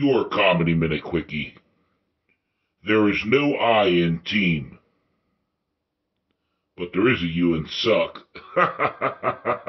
Your Comedy Minute Quickie. There is no I in team. But there is a U in suck.